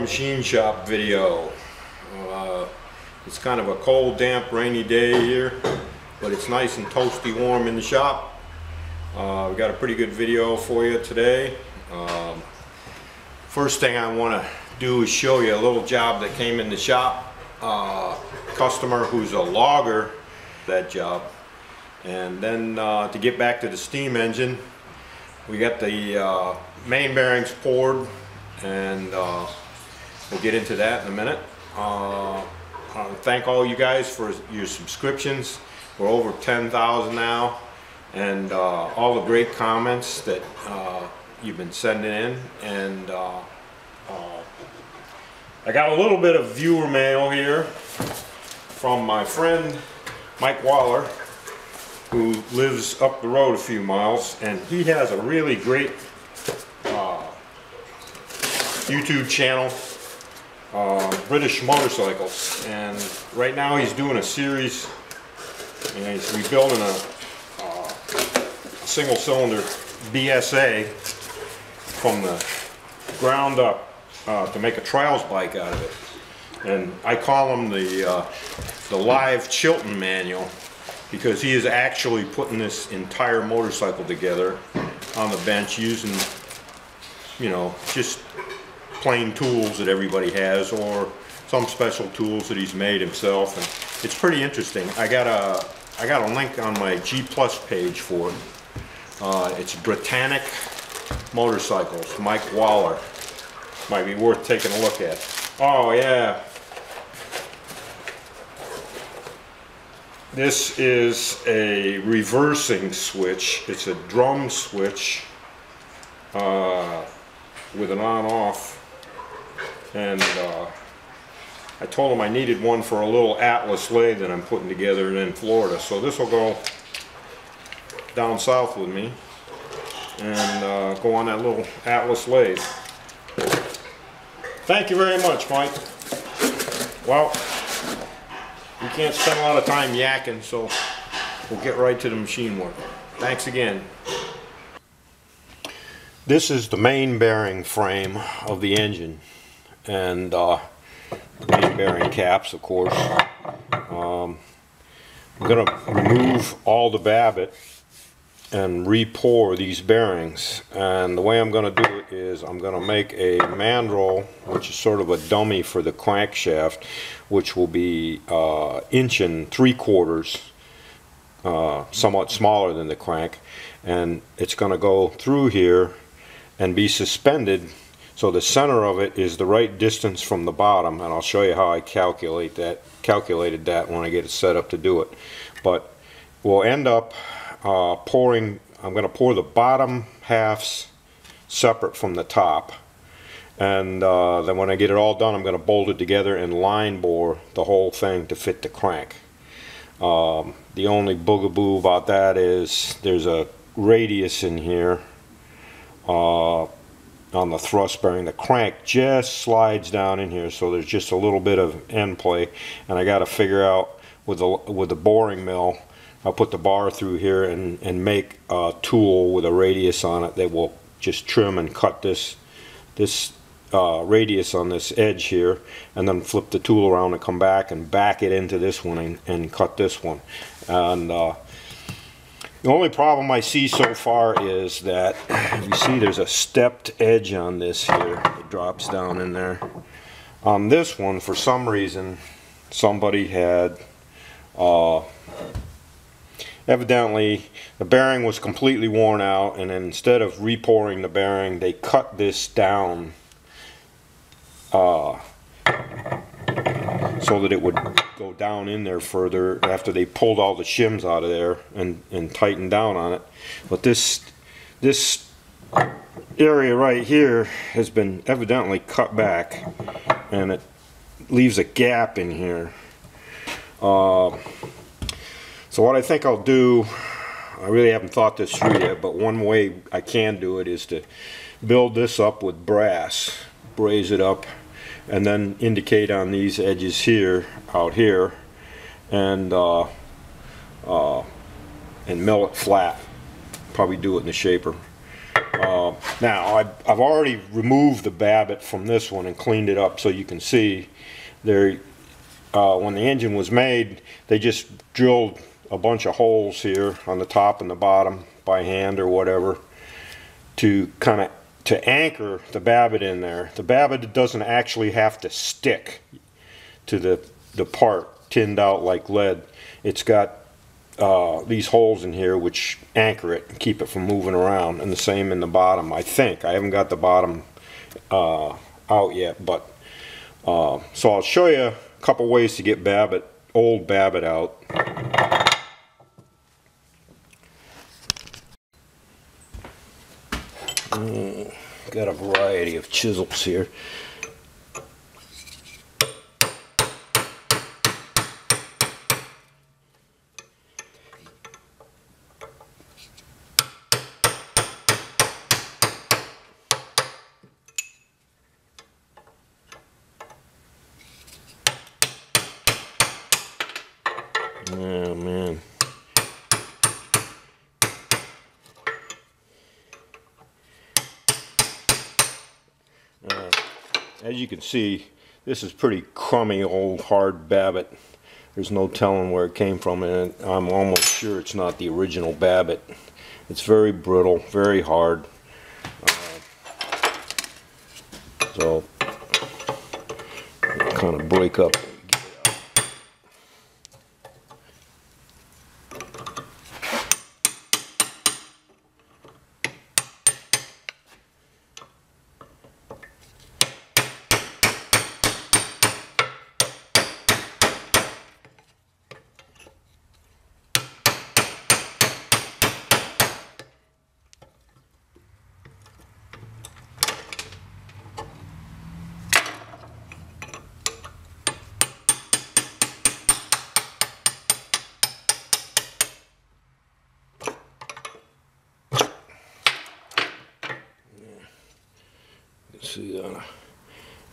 machine shop video. Uh, it's kind of a cold, damp, rainy day here, but it's nice and toasty warm in the shop. Uh, we got a pretty good video for you today. Um, first thing I want to do is show you a little job that came in the shop. Uh, customer who's a logger, that job. And then uh, to get back to the steam engine, we got the uh, main bearings poured and uh, we'll get into that in a minute. Uh, thank all you guys for your subscriptions. We're over 10,000 now and uh, all the great comments that uh, you've been sending in and uh, I got a little bit of viewer mail here from my friend Mike Waller who lives up the road a few miles, and he has a really great uh, YouTube channel, uh, British Motorcycles, and right now he's doing a series, and he's rebuilding a, uh, single cylinder BSA from the ground up uh, to make a trials bike out of it. And I call him the, uh, the live Chilton manual because he is actually putting this entire motorcycle together on the bench using, you know, just plain tools that everybody has or some special tools that he's made himself. And it's pretty interesting. I got a, I got a link on my G Plus page for it. Uh, it's Britannic Motorcycles, Mike Waller. Might be worth taking a look at. Oh yeah, This is a reversing switch. It's a drum switch uh, with an on-off. And uh, I told him I needed one for a little Atlas lathe that I'm putting together in Florida. So this will go down south with me and uh, go on that little Atlas lathe. Thank you very much, Mike. Well, we can't spend a lot of time yakking, so we'll get right to the machine work. Thanks again. This is the main bearing frame of the engine and uh, main bearing caps of course. Um, I'm going to remove all the babbitt and re-pour these bearings and the way I'm going to do it is I'm going to make a mandrel which is sort of a dummy for the crankshaft which will be uh, inch and three quarters uh, somewhat smaller than the crank and it's going to go through here and be suspended so the center of it is the right distance from the bottom and I'll show you how I calculate that calculated that when I get it set up to do it but we'll end up uh, pouring, I'm going to pour the bottom halves separate from the top. And uh, then when I get it all done, I'm going to bolt it together and line bore the whole thing to fit the crank. Um, the only boogaboo about that is there's a radius in here uh, on the thrust bearing. The crank just slides down in here, so there's just a little bit of end play. And I got to figure out with the with the boring mill I'll put the bar through here and, and make a tool with a radius on it that will just trim and cut this this uh, radius on this edge here and then flip the tool around and come back and back it into this one and, and cut this one and uh, the only problem I see so far is that you see there's a stepped edge on this here. It drops down in there. On this one for some reason somebody had uh, evidently the bearing was completely worn out and instead of repouring the bearing they cut this down uh, so that it would go down in there further after they pulled all the shims out of there and, and tightened down on it. But this this area right here has been evidently cut back and it leaves a gap in here. Uh, so what I think I'll do, I really haven't thought this through yet, but one way I can do it is to build this up with brass, braze it up, and then indicate on these edges here, out here, and uh, uh, and mill it flat. Probably do it in the shaper. Uh, Now, I've, I've already removed the Babbitt from this one and cleaned it up so you can see there, uh, when the engine was made, they just drilled a bunch of holes here on the top and the bottom by hand or whatever to kind of to anchor the Babbitt in there. The Babbitt doesn't actually have to stick to the, the part tinned out like lead. It's got uh, these holes in here which anchor it and keep it from moving around and the same in the bottom I think I haven't got the bottom uh, out yet but uh, so I'll show you a couple ways to get Babbitt old Babbitt out got a variety of chisels here Oh man. Uh, as you can see, this is pretty crummy old hard Babbitt. There's no telling where it came from and I'm almost sure it's not the original Babbitt. It's very brittle, very hard. Uh, so, kind of break up see the uh,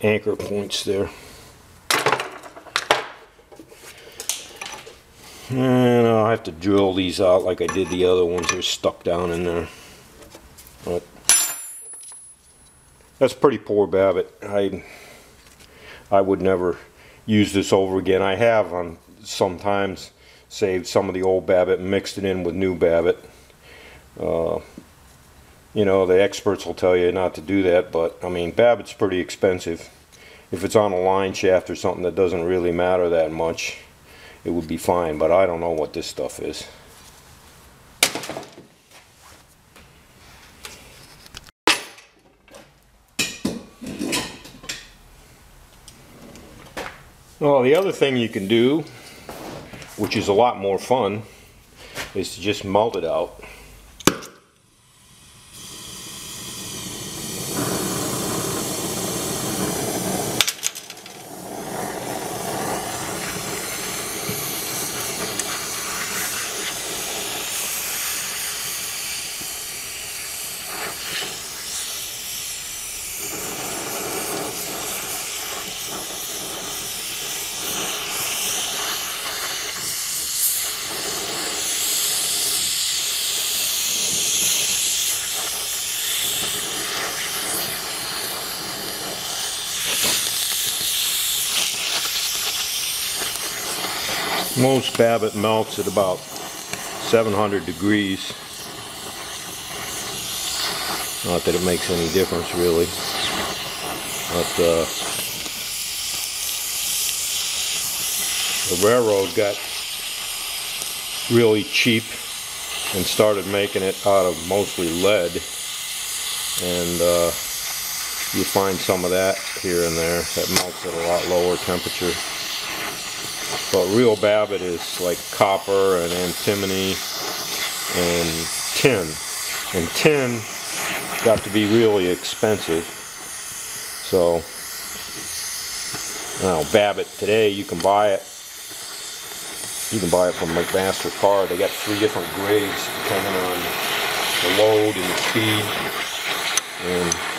anchor points there. And I'll have to drill these out like I did the other ones. They're stuck down in there. But that's pretty poor Babbitt. I I would never use this over again. I have on sometimes saved some of the old Babbitt and mixed it in with new Babbitt. Uh, you know, the experts will tell you not to do that, but I mean, Babbitt's pretty expensive. If it's on a line shaft or something that doesn't really matter that much, it would be fine, but I don't know what this stuff is. Well, the other thing you can do, which is a lot more fun, is to just melt it out. Most Babbitt melts at about 700 degrees. Not that it makes any difference really. But uh, the railroad got really cheap and started making it out of mostly lead. And uh, you find some of that here and there that melts at a lot lower temperature. But real Babbitt is like copper and antimony and tin. And tin got to be really expensive. So now Babbitt today you can buy it. You can buy it from McMaster Carr. They got three different grades depending on the load and the speed. And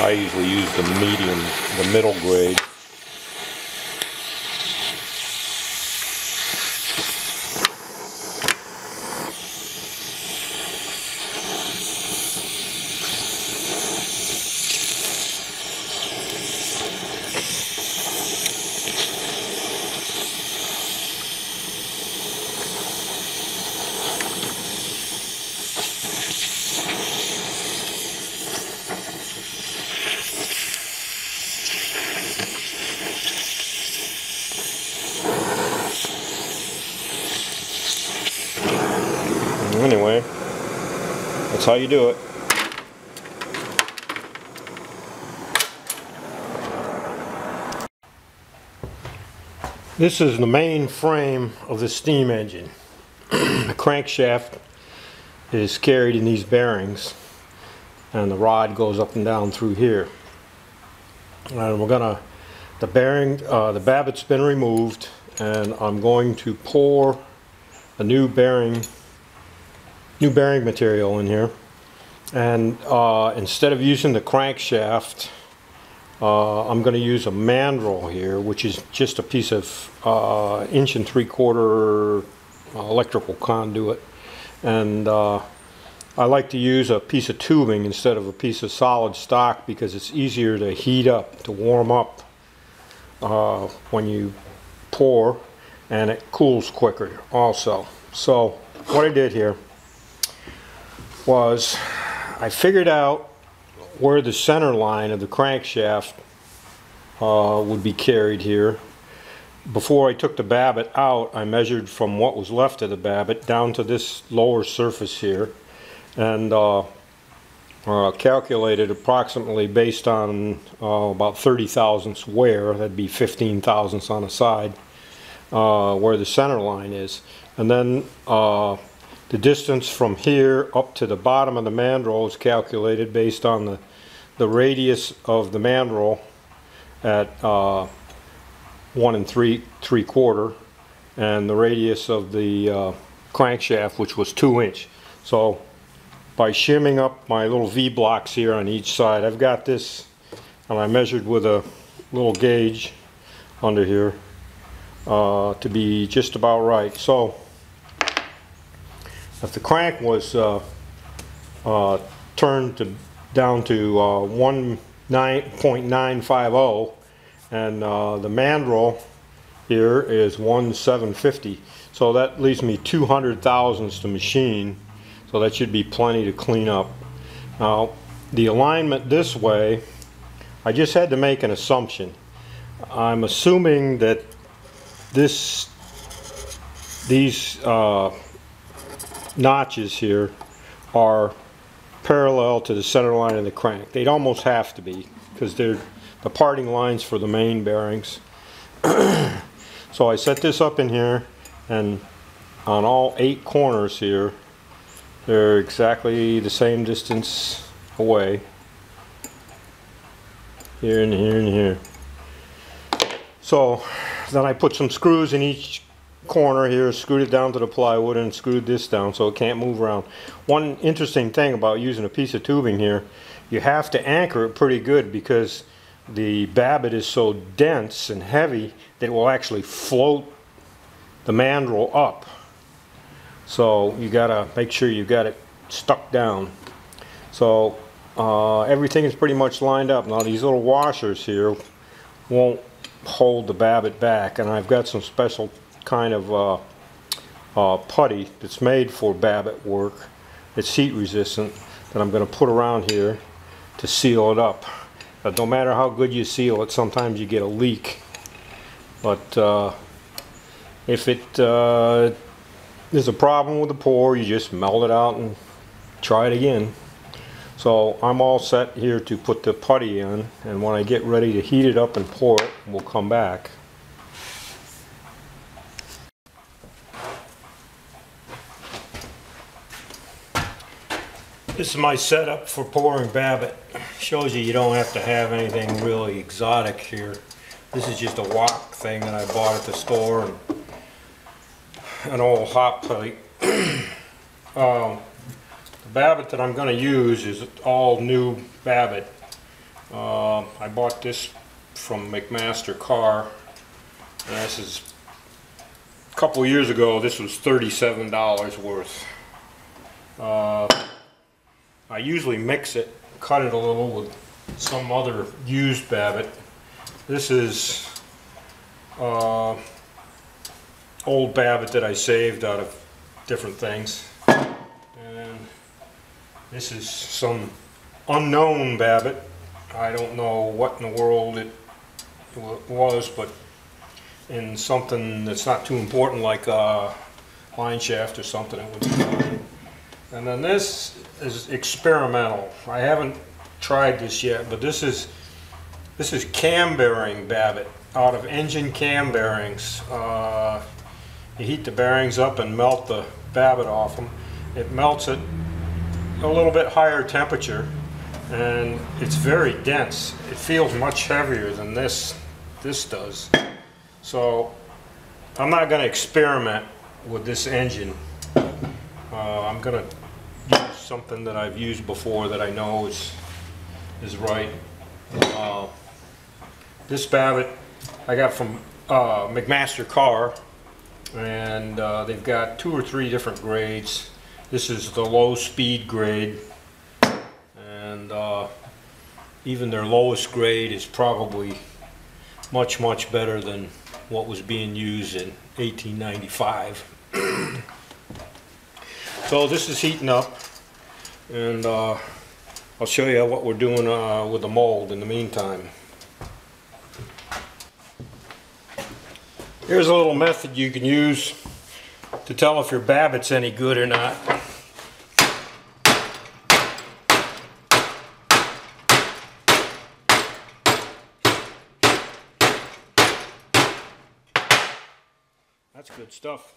I usually use the medium, the middle grade. Anyway, that's how you do it. This is the main frame of the steam engine. the crankshaft is carried in these bearings and the rod goes up and down through here. And we're gonna, the bearing, uh, the babbitt's been removed and I'm going to pour a new bearing, new bearing material in here. And uh, instead of using the crankshaft, uh, I'm going to use a mandrel here, which is just a piece of uh, inch and three quarter uh, electrical conduit. And uh, I like to use a piece of tubing instead of a piece of solid stock because it's easier to heat up, to warm up uh, when you pour and it cools quicker also. So what I did here was I figured out where the center line of the crankshaft uh, would be carried here. Before I took the babbitt out, I measured from what was left of the babbitt down to this lower surface here and uh, uh, calculated approximately based on uh, about 30 thousandths wear, that'd be 15 thousandths on the side, uh, where the center line is. And then uh, the distance from here up to the bottom of the mandrel is calculated based on the the radius of the mandrel at uh, one and three three quarter and the radius of the uh, crankshaft which was two inch. So by shimming up my little V blocks here on each side I've got this and I measured with a little gauge under here uh, to be just about right. So if the crank was uh, uh, turned to down to uh, 1.950 and uh, the mandrel here is 1750 so that leaves me 200 thousandths to machine so that should be plenty to clean up. Now the alignment this way I just had to make an assumption. I'm assuming that this these uh, notches here are parallel to the center line of the crank. They'd almost have to be because they're the parting lines for the main bearings. so I set this up in here and on all eight corners here they're exactly the same distance away here and here and here. So then I put some screws in each corner here, screwed it down to the plywood and screwed this down so it can't move around. One interesting thing about using a piece of tubing here, you have to anchor it pretty good because the babbitt is so dense and heavy that it will actually float the mandrel up. So you gotta make sure you got it stuck down. So uh, everything is pretty much lined up. Now these little washers here won't hold the babbitt back and I've got some special kind of uh, uh, putty that's made for babbitt work. It's heat resistant that I'm going to put around here to seal it up. But no matter how good you seal it, sometimes you get a leak. But uh, if it uh, there's a problem with the pour, you just melt it out and try it again. So I'm all set here to put the putty in and when I get ready to heat it up and pour it, we'll come back. This is my setup for pouring Babbitt. Shows you you don't have to have anything really exotic here. This is just a wok thing that I bought at the store and an old hot plate. um, the Babbitt that I'm going to use is all new Babbitt. Uh, I bought this from McMaster Carr. And this is a couple years ago. This was $37 worth. Uh, I usually mix it, cut it a little with some other used Babbitt. This is uh, old Babbitt that I saved out of different things. And this is some unknown Babbitt. I don't know what in the world it was, but in something that's not too important like a line shaft or something, it would be fine. And then this is experimental. I haven't tried this yet, but this is this is cam bearing Babbitt out of engine cam bearings. Uh, you heat the bearings up and melt the Babbitt off them. It melts it a little bit higher temperature and it's very dense. It feels much heavier than this this does. So I'm not going to experiment with this engine. Uh, I'm going to use something that I've used before that I know is is right. Uh, this Babbitt I got from uh, McMaster Carr and uh, they've got two or three different grades. This is the low speed grade and uh, even their lowest grade is probably much much better than what was being used in 1895. So this is heating up and uh, I'll show you what we're doing uh, with the mold in the meantime. Here's a little method you can use to tell if your Babbitt's any good or not. That's good stuff.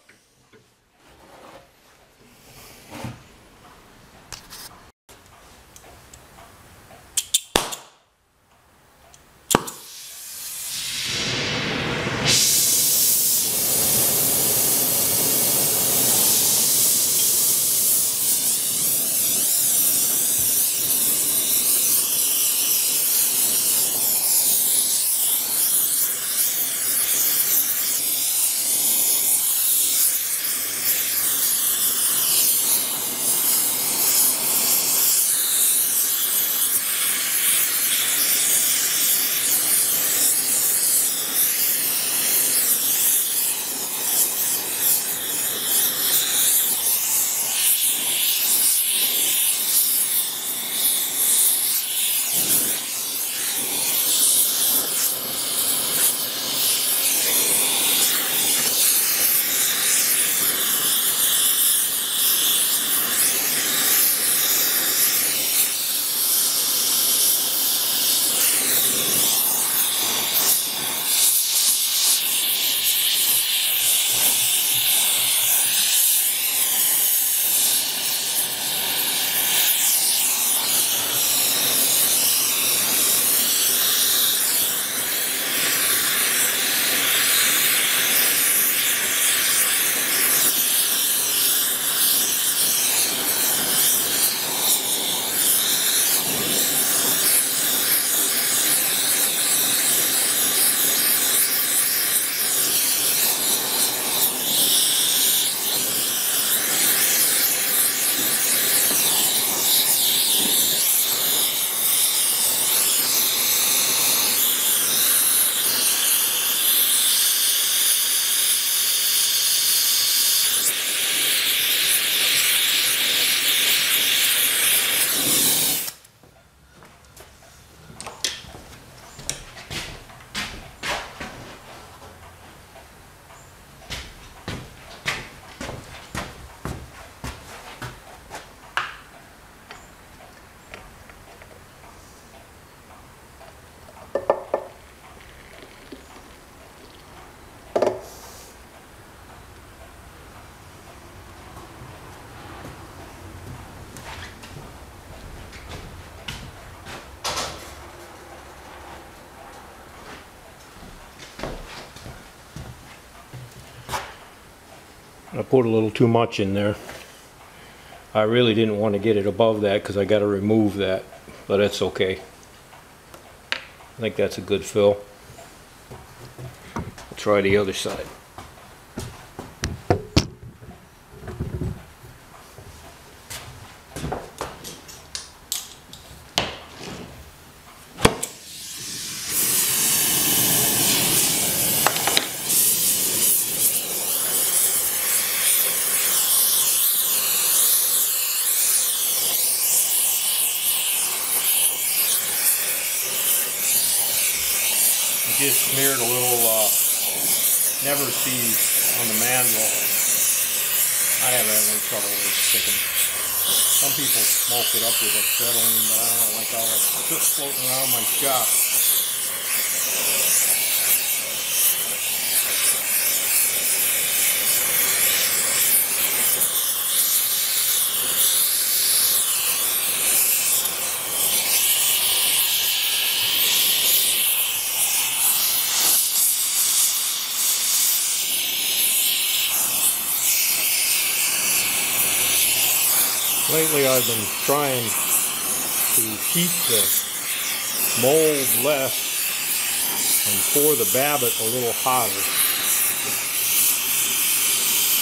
I put a little too much in there. I really didn't want to get it above that because I got to remove that, but that's okay. I think that's a good fill. Try the other side. just smeared a little uh, Never-Seez on the mandrel. I haven't had any trouble with it sticking. Some people smoke it up with acetylene, but I don't like all that just floating around my shop. I've been trying to heat the mold less and pour the babbitt a little hotter.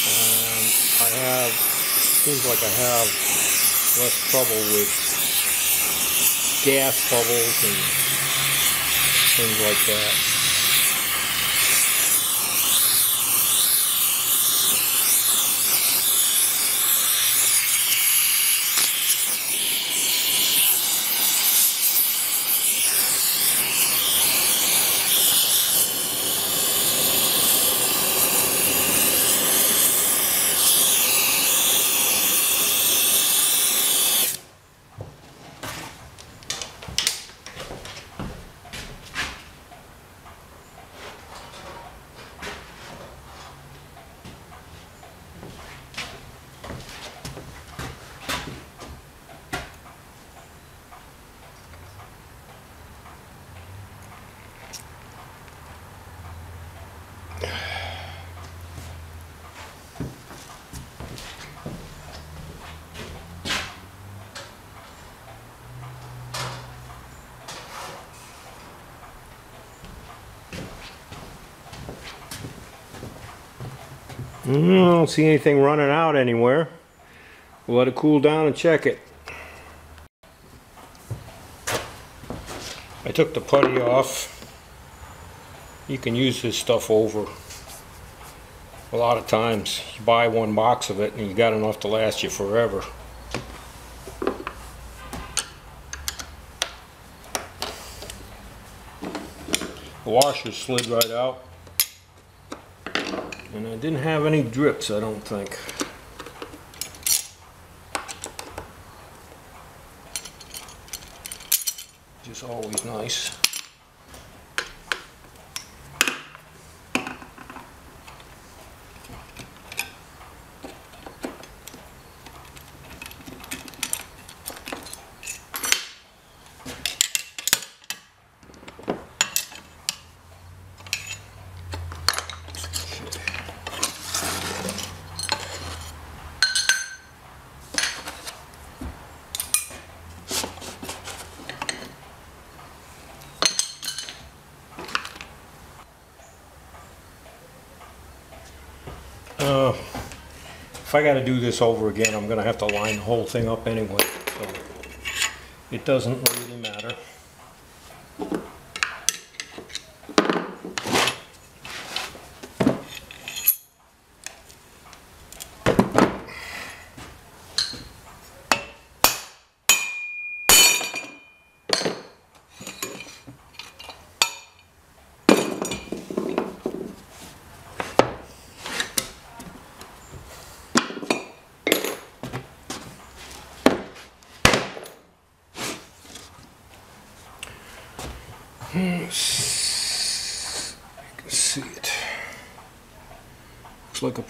And I have, seems like I have less trouble with gas bubbles and things like that. I don't see anything running out anywhere. We'll let it cool down and check it. I took the putty off. You can use this stuff over. A lot of times you buy one box of it and you got enough to last you forever. The washer slid right out. And I didn't have any drips, I don't think. Just always nice. Uh, if I gotta do this over again, I'm gonna have to line the whole thing up anyway, so it doesn't really matter.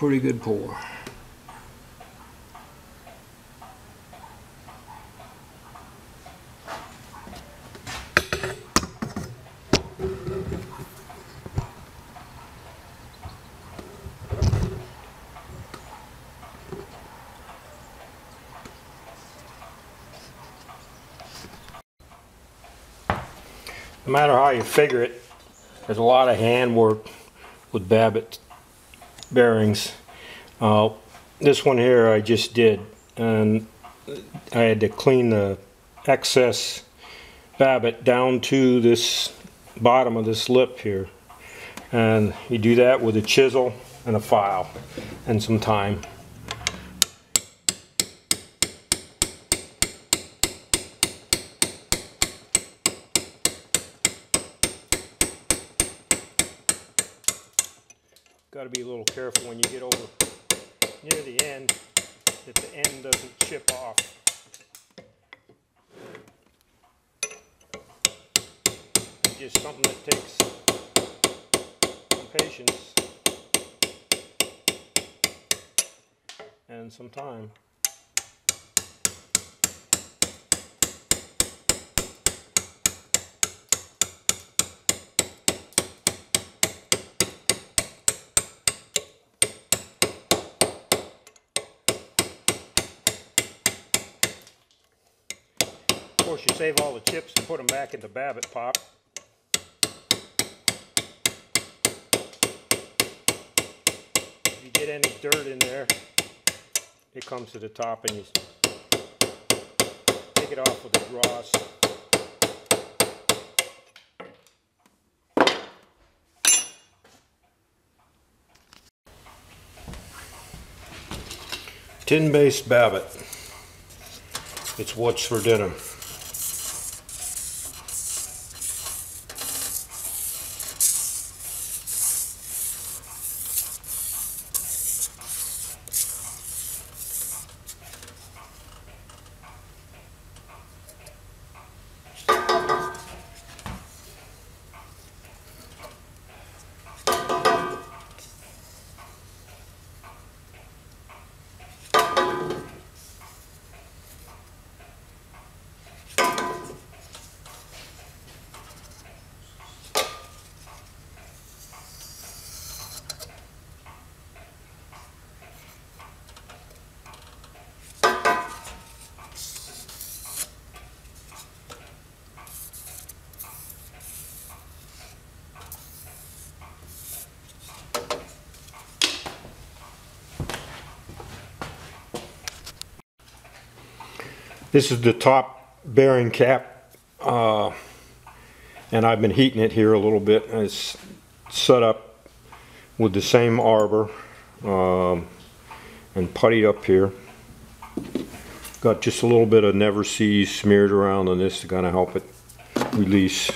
Pretty good pour. No matter how you figure it, there's a lot of handwork with Babbitt bearings. Uh, this one here I just did, and I had to clean the excess Babbitt down to this bottom of this lip here. And you do that with a chisel and a file and some time. Got to be a little careful when you get over near the end that the end doesn't chip off. is something that takes some patience and some time. Of course, you save all the chips and put them back into Babbitt pot. If you get any dirt in there, it comes to the top and you take it off with a dross. Tin-based Babbitt. It's what's for dinner. This is the top bearing cap, uh, and I've been heating it here a little bit. It's set up with the same arbor um, and putty up here. Got just a little bit of Never-Seez smeared around on this to kind of help it release.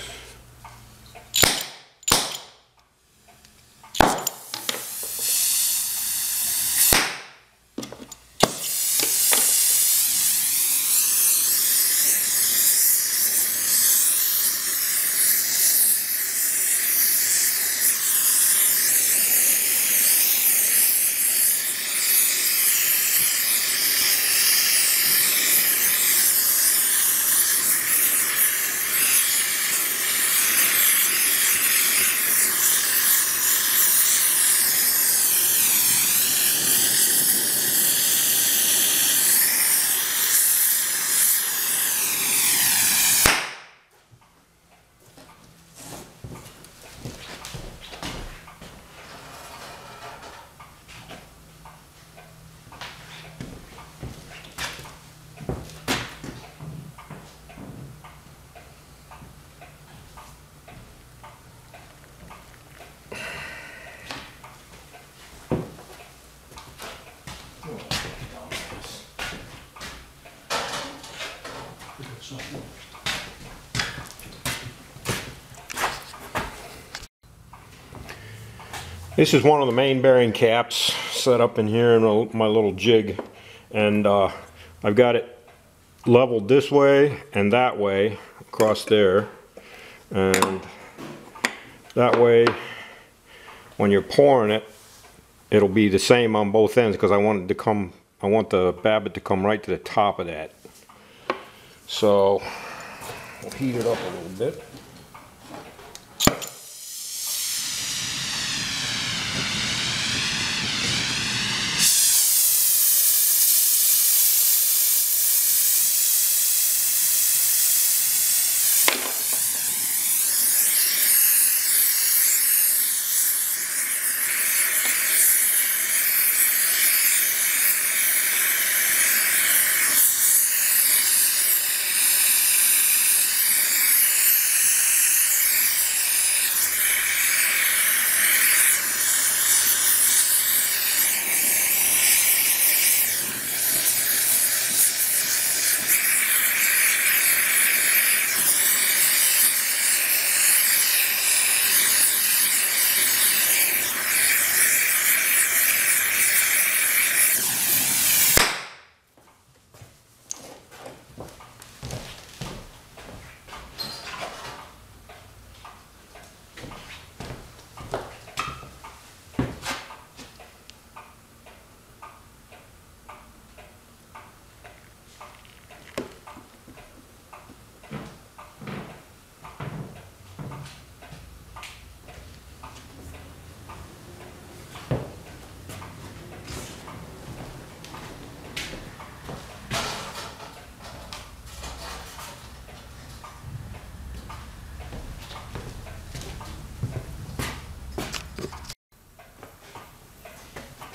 This is one of the main bearing caps set up in here in my little jig. And uh, I've got it leveled this way and that way across there. And that way, when you're pouring it, it'll be the same on both ends because I want it to come, I want the Babbitt to come right to the top of that. So, we'll heat it up a little bit.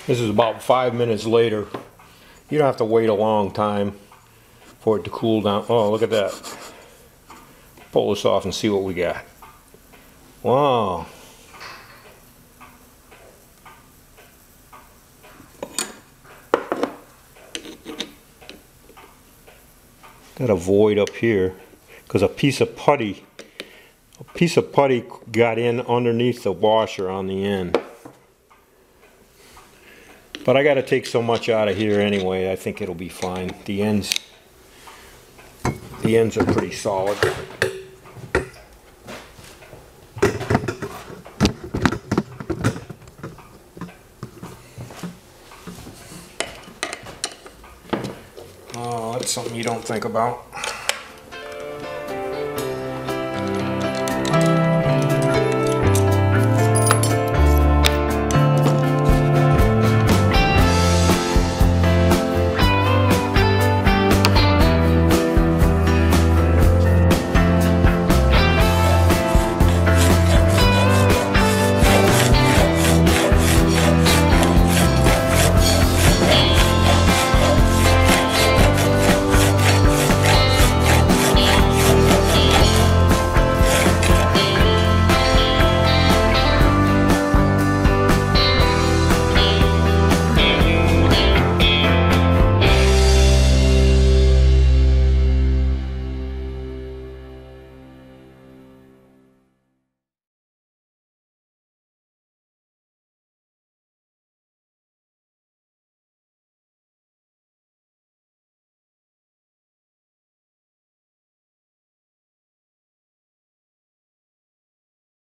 This is about five minutes later. You don't have to wait a long time for it to cool down. Oh, look at that. Pull this off and see what we got. Wow. Got a void up here because a piece of putty, a piece of putty got in underneath the washer on the end. But I gotta take so much out of here anyway, I think it'll be fine. The ends, the ends are pretty solid. Oh, that's something you don't think about.